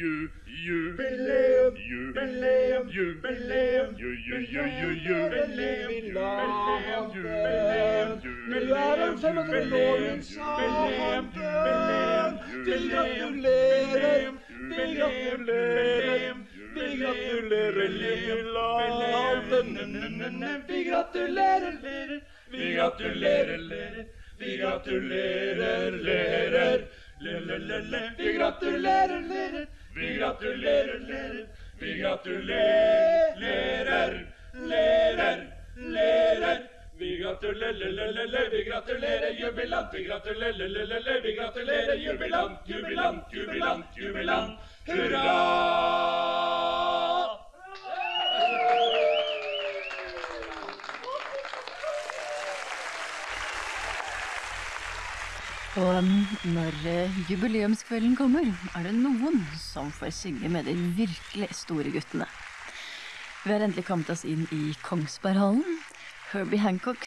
Jubileum, jubileum, jubileum, ju, ju, ju, ju, jubileum, jubileum, jubileum, jubileum, jubileum, jubileum, jubileum, Vi gratulerer, vi gratulerer, vi gratulerer lilla Vi gratulerer, vi gratulerer, vi gratulerer, lerer, lelelele. Vi gratulerer, lerer, vi gratulerer, lerer, vi gratulerer, lærer, lærer. Vi gratulerer, vi gratulerer jubilant, vi gratulerer, vi gratulerer jubilant, jubilant, jubilant, jubilant. Hurra! Og når eh, jubileumskvelden kommer, er det noen som får synge med de virkelig store guttene. Vi har endelig kommet oss inn i Kongsberghallen. Herbie Hancock